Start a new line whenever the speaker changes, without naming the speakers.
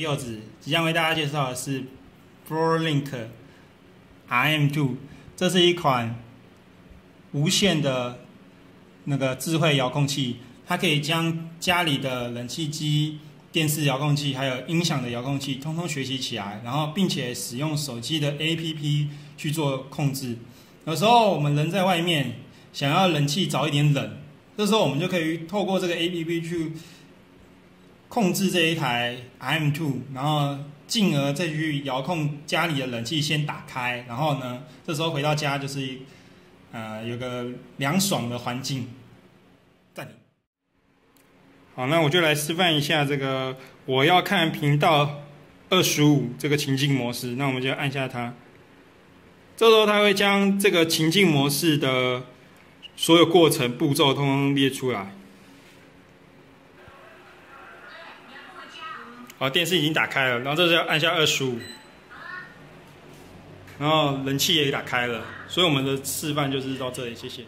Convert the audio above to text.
柚子，即将为大家介绍的是 FloorLink RM2，这是一款无线的那个智慧遥控器，它可以将家里的冷气机、电视遥控器还有音响的遥控器通通学习起来，然后并且使用手机的 APP 去做控制。有时候我们人在外面想要冷气早一点冷，这时候我们就可以透过这个 APP 去。控制这一台 M2，然后进而再去遥控家里的冷气先打开，然后呢，这时候回到家就是呃有个凉爽的环境。暂停。好，那我就来示范一下这个我要看频道二十五这个情境模式。那我们就按下它，这时候它会将这个情境模式的所有过程步骤通通列出来。好，电视已经打开了，然后这时候按下二十五，然后冷气也打开了，所以我们的示范就是到这里，谢谢。